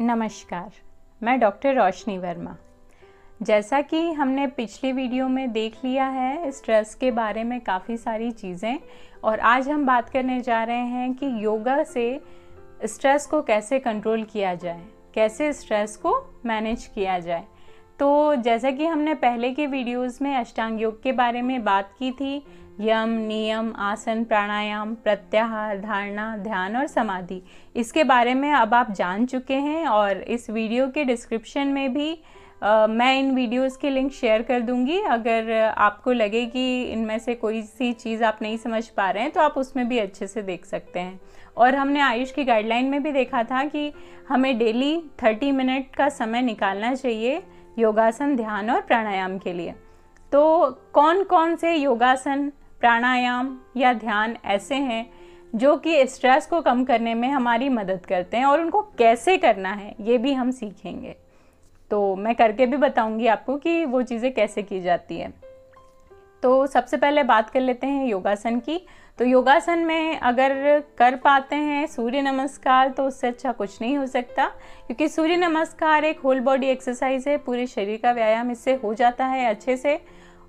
नमस्कार, मैं डॉक्टर रोशनी वर्मा। जैसा कि हमने पिछली वीडियो में देख लिया है, स्ट्रेस के बारे में काफ़ी सारी चीज़ें, और आज हम बात करने जा रहे हैं कि योगा से स्ट्रेस को कैसे कंट्रोल किया जाए, कैसे स्ट्रेस को मैनेज किया जाए। तो जैसा कि हमने पहले के वीडियोस में अष्टांग योग के बारे में बात की थी यम नियम आसन प्राणायाम प्रत्याहार धारणा ध्यान और समाधि। इसके बारे में अब आप जान चुके हैं और इस वीडियो के डिस्क्रिप्शन में भी आ, मैं इन वीडियोस के लिंक शेयर कर दूँगी। अगर आपको लगे कि इनमें से कोई सी चीज़ आप नहीं समझ पा रहे हैं तो आप उसमें भी अच्छे से देख सकते हैं। और हमने आयुष की गाइडलाइन में भी देखा था कि हमें डेली 30 मिनट का समय निकालना चाहिए। योगासन, ध्यान और प्राणायाम के लिए। तो कौन कौन से योगासन, प्राणायाम या ध्यान ऐसे हैं जो कि स्ट्रेस को कम करने में हमारी मदद करते हैं और उनको कैसे करना है, ये भी हम सीखेंगे। तो मैं करके भी बताऊँगी आपको कि वो चीज़ें कैसे की जाती है। तो सबसे पहले बात कर लेते हैं योगासन की। तो योगासन में अगर कर पाते हैं सूर्य नमस्कार तो उससे अच्छा कुछ नहीं हो सकता, क्योंकि सूर्य नमस्कार एक होल बॉडी एक्सरसाइज है, पूरे शरीर का व्यायाम इससे हो जाता है अच्छे से।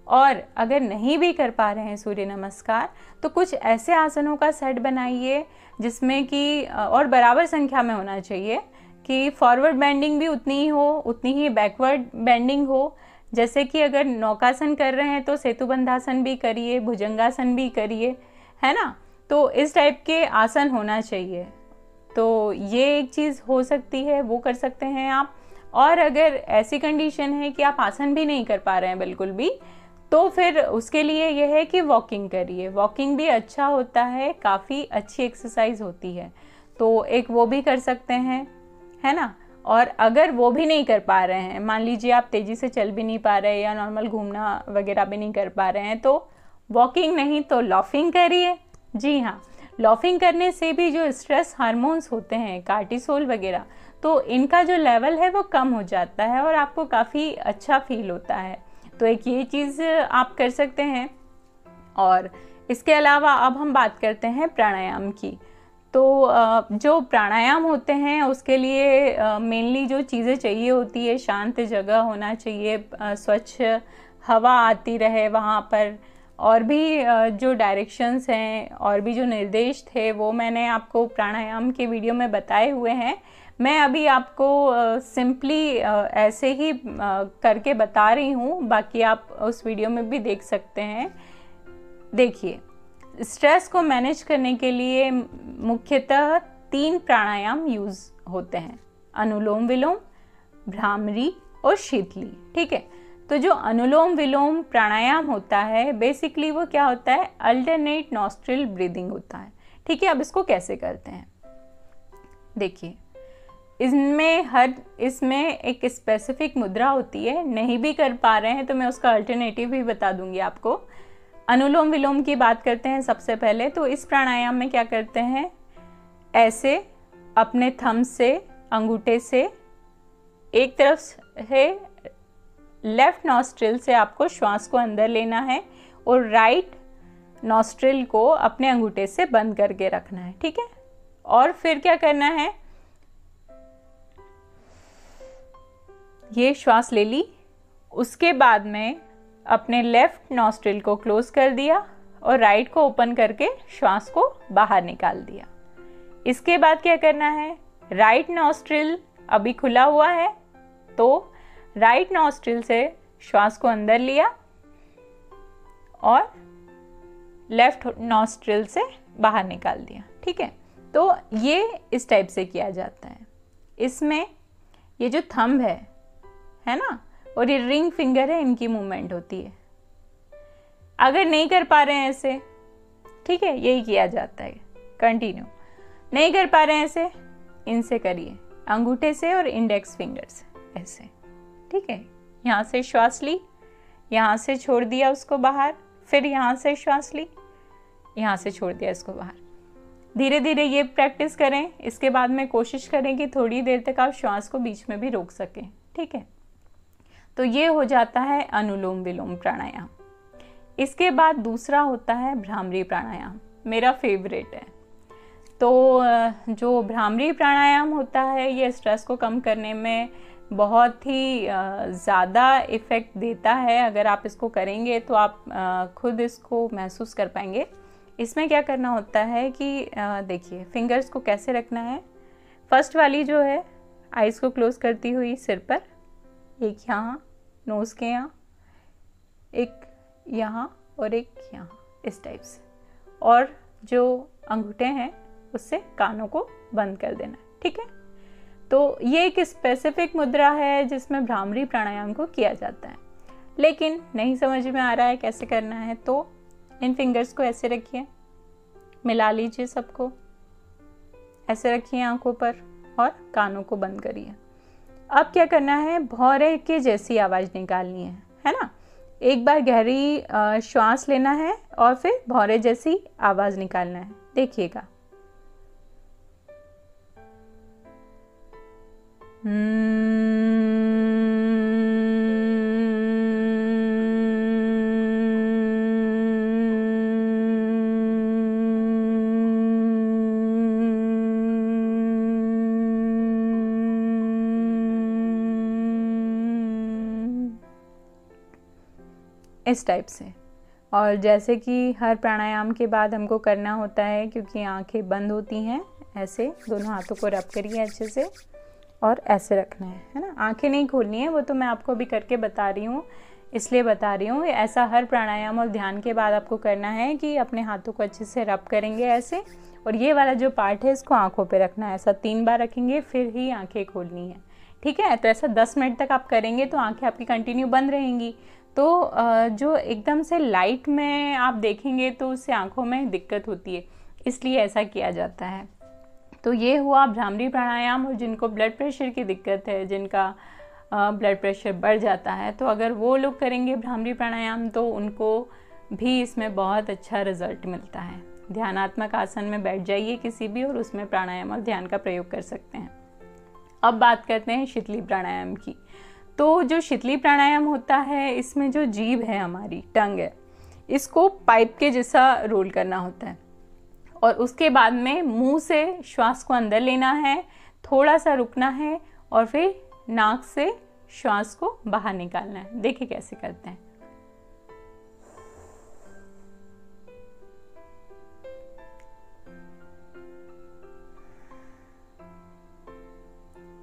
और अगर नहीं भी कर पा रहे हैं सूर्य नमस्कार तो कुछ ऐसे आसनों का सेट बनाइए जिसमें कि और बराबर संख्या में होना चाहिए कि फॉरवर्ड बेंडिंग भी उतनी ही हो, उतनी ही बैकवर्ड बेंडिंग हो जैसे कि अगर नौकासन कर रहे हैं तो सेतुबंधासन भी करिए, भुजंगासन भी करिए, है ना? तो इस टाइप के आसन होना चाहिए। तो ये एक चीज़ हो सकती है, वो कर सकते हैं आप। और अगर ऐसी कंडीशन है कि आप आसन भी नहीं कर पा रहे हैं बिल्कुल भी तो फिर उसके लिए यह है कि वॉकिंग करिए। वॉकिंग भी अच्छा होता है, काफ़ी अच्छी एक्सरसाइज होती है। तो एक वो भी कर सकते हैं, है ना? और अगर वो भी नहीं कर पा रहे हैं, मान लीजिए आप तेज़ी से चल भी नहीं पा रहे या नॉर्मल घूमना वगैरह भी नहीं कर पा रहे हैं तो वॉकिंग नहीं तो लॉफिंग करिए। जी हाँ लॉफिंग करने से भी जो स्ट्रेस हार्मोन्स होते हैं कार्टिसोल वगैरह तो इनका जो लेवल है वो कम हो जाता है और आपको काफ़ी अच्छा फील होता है। तो एक ये चीज़ आप कर सकते हैं। और इसके अलावा अब हम बात करते हैं प्राणायाम की। तो जो प्राणायाम होते हैं, उसके लिए मेनली जो चीज़ें चाहिए होती है, शांत जगह होना चाहिए स्वच्छ हवा आती रहे वहाँ पर। और भी जो डायरेक्शंस हैं, और भी जो निर्देश थे, वो मैंने आपको प्राणायाम के वीडियो में बताए हुए हैं। मैं अभी आपको सिंपली ऐसे ही करके बता रही हूँ, बाकी आप उस वीडियो में भी देख सकते हैं। देखिए स्ट्रेस को मैनेज करने के लिए मुख्यतः तीन प्राणायाम यूज़ होते हैं। अनुलोम विलोम, भ्रामरी और शीतली, ठीक है? तो जो अनुलोम विलोम प्राणायाम होता है बेसिकली वो क्या होता है? अल्टरनेट नॉस्ट्रिल ब्रीदिंग होता है। ठीक है, अब इसको कैसे करते हैं? देखिए, इसमें हर, इसमें एक स्पेसिफिक मुद्रा होती है, नहीं भी कर पा रहे हैं तो मैं उसका अल्टरनेटिव भी बता दूँगी आपको। अनुलोम विलोम की बात करते हैं सबसे पहले तो इस प्राणायाम में क्या करते हैं? ऐसे अपने थम से, अंगूठे से, एक तरफ़ से लेफ़्ट नॉस्ट्रिल से आपको श्वास को अंदर लेना है और राइट नॉस्ट्रिल को अपने अंगूठे से बंद करके रखना है, ठीक है? और फिर क्या करना है? ये श्वास ले ली। उसके बाद में अपने लेफ़्ट नॉस्ट्रिल को क्लोज कर दिया और राइट को ओपन करके श्वास को बाहर निकाल दिया। इसके बाद क्या करना है? राइट नॉस्ट्रिल अभी खुला हुआ है तो राइट नॉस्ट्रिल से श्वास को अंदर लिया और लेफ़्ट नॉस्ट्रिल से बाहर निकाल दिया, ठीक है? तो ये इस टाइप से किया जाता है। इसमें ये जो थंब है है ना? और ये रिंग फिंगर है, इनकी मूवमेंट होती है। अगर नहीं कर पा रहे हैं ऐसे, ठीक है, यही किया जाता है। कंटिन्यू नहीं कर पा रहे हैं ऐसे, इनसे करिए। अंगूठे से और इंडेक्स फिंगर से ऐसे। ठीक है? यहाँ से श्वास ली, यहाँ से छोड़ दिया उसको बाहर, फिर यहाँ से श्वास ली, यहाँ से छोड़ दिया इसको बाहर। धीरे धीरे ये प्रैक्टिस करें, इसके बाद में कोशिश करें कि थोड़ी देर तक आप श्वास को बीच में भी रोक सकें। ठीक है? तो ये हो जाता है अनुलोम विलोम प्राणायाम। इसके बाद दूसरा होता है भ्रामरी प्राणायाम। मेरा फेवरेट है। तो जो भ्रामरी प्राणायाम होता है, ये स्ट्रेस को कम करने में बहुत ही ज़्यादा इफ़ेक्ट देता है। अगर आप इसको करेंगे तो आप खुद इसको महसूस कर पाएँगे। इसमें क्या करना होता है कि देखिए फिंगर्स को कैसे रखना है? फ़र्स्ट वाली जो है आइज़ को क्लोज़ करती हुई सिर पर। एक यहाँ नोज़ के यहाँ, एक यहाँ और एक यहाँ, इस टाइप से। और जो अंगूठे हैं, उससे कानों को बंद कर देना, ठीक है? तो ये एक स्पेसिफिक मुद्रा है, जिसमें भ्रामरी प्राणायाम को किया जाता है। लेकिन नहीं समझ में आ रहा है कैसे करना है तो इन फिंगर्स को ऐसे रखिए। मिला लीजिए सबको। ऐसे रखिए आँखों पर और कानों को बंद करिए। अब क्या करना है? भौरे के जैसी आवाज़ निकालनी है है ना? एक बार गहरी श्वास लेना है और फिर भौरे जैसी आवाज़ निकालना है। देखिएगा। इस टाइप से। और जैसे कि हर प्राणायाम के बाद हमको करना होता है क्योंकि आँखें बंद होती हैं, ऐसे दोनों हाथों को रब करिए अच्छे से और ऐसे रखना है है ना? आँखें नहीं खोलनी है, वो तो मैं आपको अभी करके बता रही हूँ, इसलिए बता रही हूँ। ऐसा हर प्राणायाम और ध्यान के बाद आपको करना है कि अपने हाथों को अच्छे से रब करेंगे ऐसे और ये वाला जो पार्ट है, इसको आँखों पे रखना है। ऐसा तीन बार रखेंगे, फिर ही आँखें खोलनी है। ठीक है? तो ऐसा दस मिनट तक आप करेंगे तो आँखें आपकी कंटिन्यू बंद रहेंगी। तो जो एकदम से लाइट में आप देखेंगे तो उससे आँखों में दिक्कत होती है, इसलिए ऐसा किया जाता है। तो ये हुआ भ्रामरी प्राणायाम और जिनको ब्लड प्रेशर की दिक्कत है, जिनका ब्लड प्रेशर बढ़ जाता है तो अगर वो लोग करेंगे भ्रामरी प्राणायाम तो उनको भी इसमें बहुत अच्छा रिज़ल्ट मिलता है। ध्यानात्मक आसन में बैठ जाइए किसी भी और उसमें प्राणायाम और ध्यान का प्रयोग कर सकते हैं। अब बात करते हैं शीतली प्राणायाम की। तो जो शीतली प्राणायाम होता है, इसमें जो जीभ है हमारी, टंग है, इसको पाइप के जैसा रोल करना होता है। और उसके बाद में मुँह से श्वास को अंदर लेना है, थोड़ा सा रुकना है और फिर नाक से श्वास को बाहर निकालना है। देखिए कैसे करते हैं।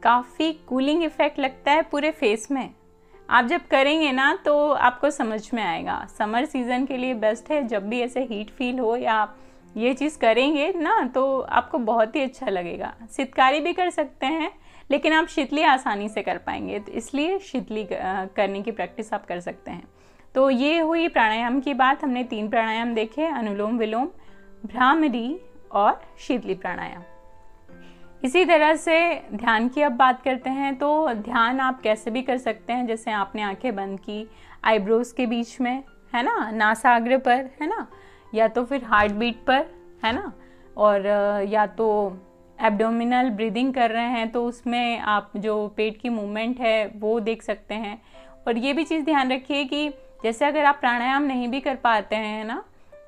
काफ़ी कूलिंग इफ़ेक्ट लगता है पूरे फेस में। आप जब करेंगे ना तो आपको समझ में आएगा। समर सीज़न के लिए बेस्ट है, जब भी ऐसे हीट फील हो या आप ये चीज़ करेंगे ना तो आपको बहुत ही अच्छा लगेगा। शीतकारी भी कर सकते हैं, लेकिन आप शीतली आसानी से कर पाएँगे। तो इसलिए शीतली करने की प्रैक्टिस आप कर सकते हैं। तो ये हुई प्राणायाम की बात। हमने तीन प्राणायाम देखे, अनुलोम विलोम, भ्रामरी और शीतली प्राणायाम। इसी तरह से ध्यान की अब बात करते हैं तो ध्यान आप कैसे भी कर सकते हैं, जैसे आपने आँखें बंद की, आईब्रोज के बीच में, है ना, नासाग्र पर, है ना, या तो फिर हार्ट बीट पर, है ना, और या तो एब्डोमिनल ब्रीदिंग कर रहे हैं तो उसमें आप जो पेट की मूवमेंट है, वो देख सकते हैं। और ये भी चीज़ ध्यान रखिए कि जैसे अगर आप प्राणायाम नहीं भी कर पाते हैं ना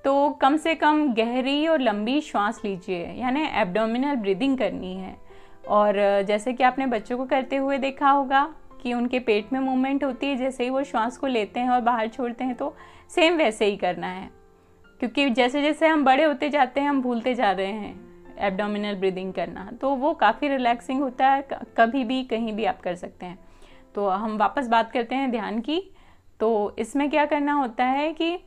तो कम से कम गहरी और लंबी श्वास लीजिए, यानी एब्डोमिनल ब्रीदिंग करनी है। और जैसे कि आपने बच्चों को करते हुए देखा होगा कि उनके पेट में मूवमेंट होती है, जैसे ही वो श्वास को लेते हैं और बाहर छोड़ते हैं तो सेम वैसे ही करना है। क्योंकि जैसे जैसे हम बड़े होते जाते हैं, हम भूलते जा रहे हैं एब्डोमिनल ब्रीदिंग करना। तो वो काफ़ी रिलैक्सिंग होता है कभी भी, कहीं भी आप कर सकते हैं। तो हम वापस बात करते हैं ध्यान की। तो इसमें क्या करना होता है कि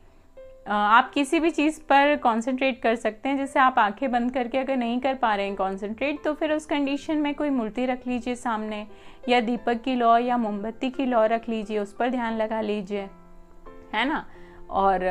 आप किसी भी चीज़ पर कंसंट्रेट कर सकते हैं। जैसे आप आँखें बंद करके अगर नहीं कर पा रहे हैं कंसंट्रेट तो फिर उस कंडीशन में कोई मूर्ति रख लीजिए सामने, या दीपक की लौ, या मोमबत्ती की लौ रख लीजिए, उस पर ध्यान लगा लीजिए, है ना? और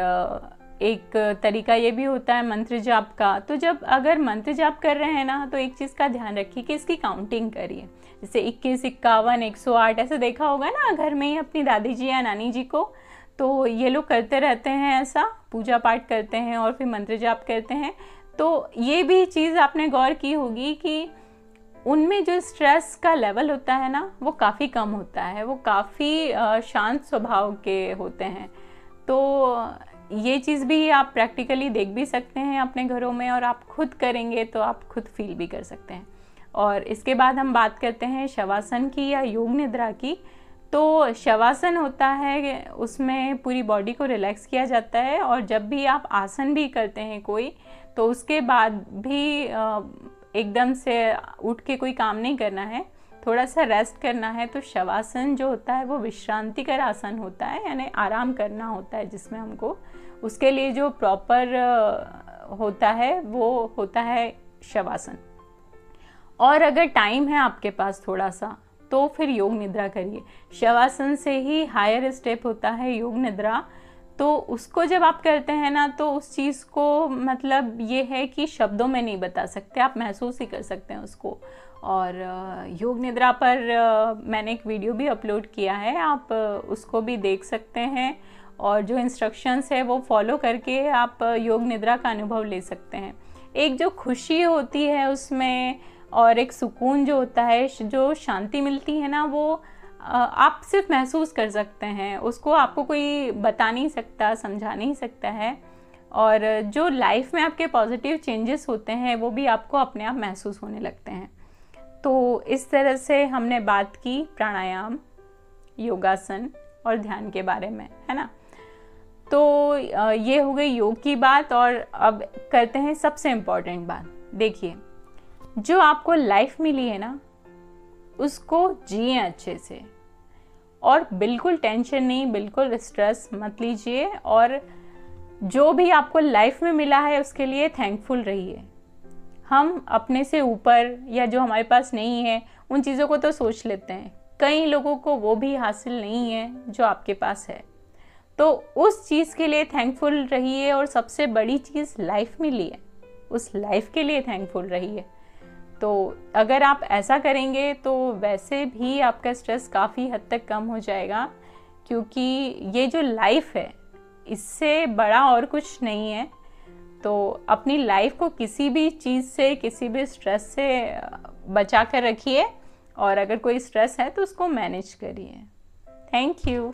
एक तरीका ये भी होता है मंत्र जाप का। तो जब अगर मंत्र जाप कर रहे हैं ना तो एक चीज़ का ध्यान रखिए कि इसकी काउंटिंग करिए। जैसे इक्कीस इक्यावन एक सौ आठ, ऐसे देखा होगा ना घर में ही अपनी दादी जी या नानी जी को तो ये लोग करते रहते हैं ऐसा पूजा पाठ करते हैं और फिर मंत्र जाप करते हैं। तो ये भी चीज़ आपने गौर की होगी कि उनमें जो स्ट्रेस का लेवल होता है ना, वो काफ़ी कम होता है, वो काफ़ी शांत स्वभाव के होते हैं। तो ये चीज़ भी आप प्रैक्टिकली देख भी सकते हैं अपने घरों में और आप खुद करेंगे तो आप खुद फील भी कर सकते हैं। और इसके बाद हम बात करते हैं शवासन की या योग निद्रा की। तो शवासन होता है, उसमें पूरी बॉडी को रिलैक्स किया जाता है और जब भी आप आसन भी करते हैं कोई तो उसके बाद भी एकदम से उठ के कोई काम नहीं करना है, थोड़ा सा रेस्ट करना है तो शवासन जो होता है वो विश्रांति कर आसन होता है, यानी आराम करना होता है, जिसमें हमको उसके लिए जो प्रॉपर होता है, वो होता है शवासन। और अगर टाइम है आपके पास थोड़ा सा तो फिर योग निद्रा करिए। शवासन से ही हायर स्टेप होता है योग निद्रा। तो उसको जब आप करते हैं ना तो उस चीज़ को मतलब ये है कि शब्दों में नहीं बता सकते, आप महसूस ही कर सकते हैं उसको। और योग निद्रा पर मैंने एक वीडियो भी अपलोड किया है, आप उसको भी देख सकते हैं। और जो इंस्ट्रक्शंस है वो फॉलो करके आप योग निद्रा का अनुभव ले सकते हैं। एक जो खुशी होती है उसमें और एक सुकून जो होता है जो शांति मिलती है ना, वो आप सिर्फ़ महसूस कर सकते हैं। उसको आपको कोई बता नहीं सकता, समझा नहीं सकता है। और जो लाइफ में आपके पॉजिटिव चेंजेस होते हैं, वो भी आपको अपने आप महसूस होने लगते हैं। तो इस तरह से हमने बात की प्राणायाम, योगासन और ध्यान के बारे में, है ना? तो ये हो गई योग की बात और अब करते हैं सबसे इंपॉर्टेंट बात। देखिए जो आपको लाइफ मिली है ना, उसको जिए अच्छे से। और बिल्कुल टेंशन नहीं, बिल्कुल स्ट्रेस मत लीजिए और जो भी आपको लाइफ में मिला है, उसके लिए थैंकफुल रहिए। हम अपने से ऊपर या जो हमारे पास नहीं है, उन चीज़ों को तो सोच लेते हैं। कई लोगों को वो भी हासिल नहीं है, जो आपके पास है। तो उस चीज़ के लिए थैंकफुल रहिए और सबसे बड़ी चीज़ लाइफ मिली है, उस लाइफ के लिए थैंकफुल रहिए। तो अगर आप ऐसा करेंगे तो वैसे भी आपका स्ट्रेस काफ़ी हद तक कम हो जाएगा, क्योंकि ये जो लाइफ है, इससे बड़ा और कुछ नहीं है। तो अपनी लाइफ को किसी भी चीज़ से, किसी भी स्ट्रेस से बचा कर रखिए, और अगर कोई स्ट्रेस है तो उसको मैनेज करिए। Thank you